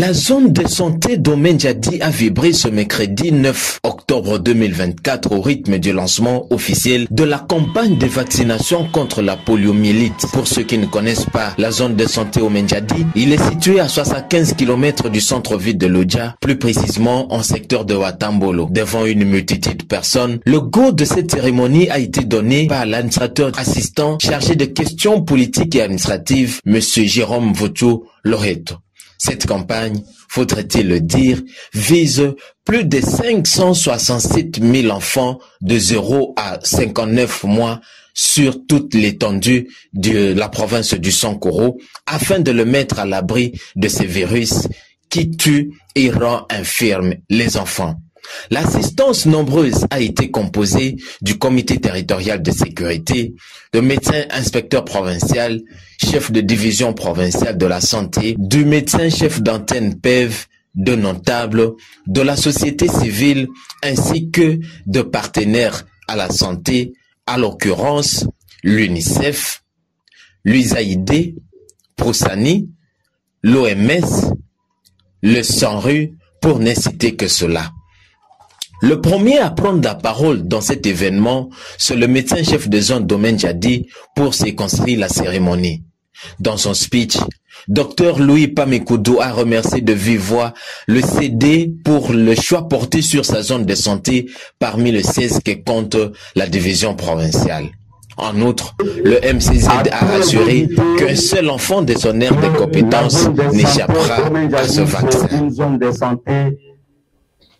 La zone de santé d'Omenjadi a vibré ce mercredi 9 octobre 2024 au rythme du lancement officiel de la campagne de vaccination contre la poliomyélite. Pour ceux qui ne connaissent pas la zone de santé Omenjadi, il est situé à 75 km du centre-ville de Lodja, plus précisément en secteur de Watambolo. Devant une multitude de personnes, le go de cette cérémonie a été donné par l'administrateur assistant chargé de questions politiques et administratives, monsieur Jérôme Voto Loreto. Cette campagne, faudrait-il le dire, vise plus de 567 000 enfants de 0 à 59 mois sur toute l'étendue de la province du Sankoro afin de le mettre à l'abri de ces virus qui tuent et rend infirmes les enfants. L'assistance nombreuse a été composée du comité territorial de sécurité, de médecins inspecteurs provincial, chef de division provinciale de la santé, du médecin chef d'antenne PEV, de notables, de la société civile, ainsi que de partenaires à la santé, à l'occurrence l'UNICEF, l'USAID, Proussani, l'OMS, le SANRU, pour ne que cela. Le premier à prendre la parole dans cet événement, c'est le médecin-chef de zone Domaine Jadi pour circonscrire la cérémonie. Dans son speech, Dr Louis Pamekudo a remercié de vive voix le CD pour le choix porté sur sa zone de santé parmi les 16 que compte la division provinciale. En outre, le MCZ a assuré qu'un seul enfant de son aire de compétences n'échappera à ce vaccin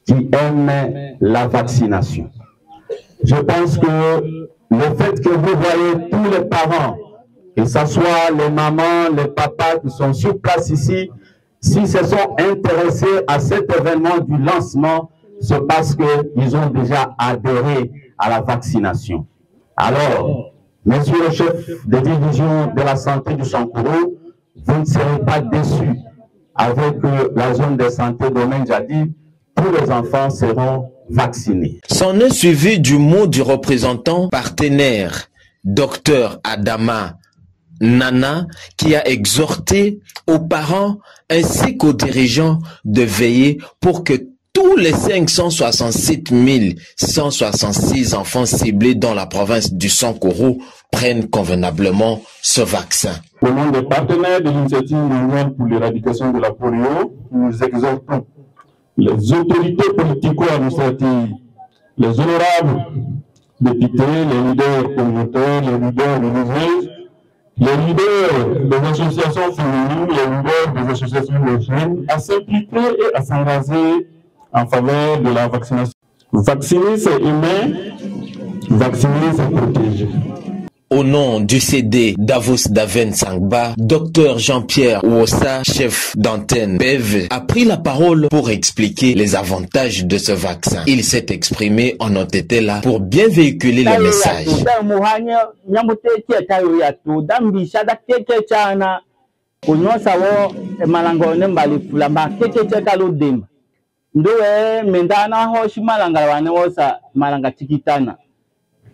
qui aime la vaccination. Je pense que le fait que vous voyez tous les parents, que ce soit les mamans, les papas qui sont sur place ici, s'ils se sont intéressés à cet événement du lancement, c'est parce qu'ils ont déjà adhéré à la vaccination. Alors, monsieur le chef de division de la santé du Sankourou, vous ne serez pas déçus avec la zone de santé domaine Jadi tous les enfants seront vaccinés. S'en est suivi du mot du représentant partenaire, docteur Adama Nana, qui a exhorté aux parents ainsi qu'aux dirigeants de veiller pour que tous les 567 166 enfants ciblés dans la province du Sankoro prennent convenablement ce vaccin. Au nom des partenaires de l'initiative pour l'éradication de la polio, nous exhortons les autorités politico-administratives, les honorables députés, les leaders communautaires, les leaders religieux, les leaders des associations féminines, les leaders des associations de jeunes, à s'impliquer et à s'engager en faveur de la vaccination. Vacciner, c'est humain. Vacciner, c'est protéger. Au nom du CD Davos Daven Sangba, Dr Jean-Pierre Ouossa, chef d'antenne PEV, a pris la parole pour expliquer les avantages de ce vaccin. Il s'est exprimé en là pour bien véhiculer le message.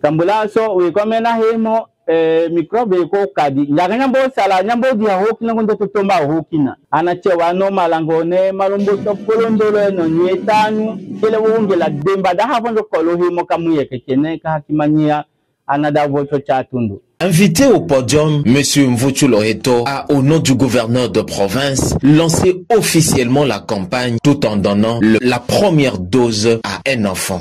Kambulaso wikomena himo eh, mikrobe ko kadi nyaga nyambo sala nyambo dia hokina ngondo totomba hokina anachewa no malangone malumbo topolondolo no nyetanu kele wungela demba da havondo kolo himo kamuye kekene ka hakimanyia anada vocho chatundu Invité au podium, M. Mvutu Loreto a, au nom du gouverneur de province, lancé officiellement la campagne tout en donnant le, la première dose à un enfant.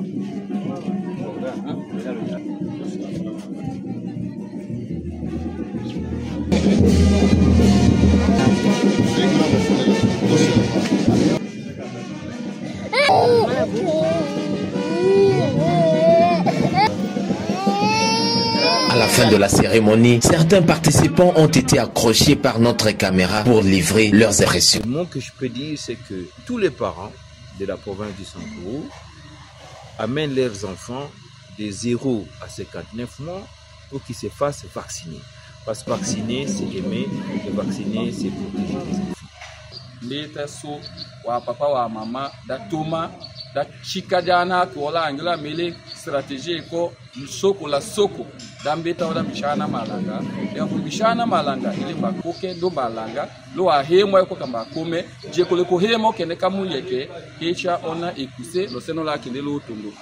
À la fin de la cérémonie, certains participants ont été accrochés par notre caméra pour livrer leurs impressions. Le mot que je peux dire, c'est que tous les parents de la province du Sankourou amènent leurs enfants de 0 à 59 mois pour qu'ils se fassent vacciner. Parce que vacciner, c'est aimer, et vacciner, c'est protéger les enfants. la soko da mbeta wala bishana malanga. Ya ku bishana malanga ile bakoke do malanga lo wa hemo ko kamba kome je ko le ko hemo kene kamu yeke kecha ona ekuse lo seno la kende lo tundu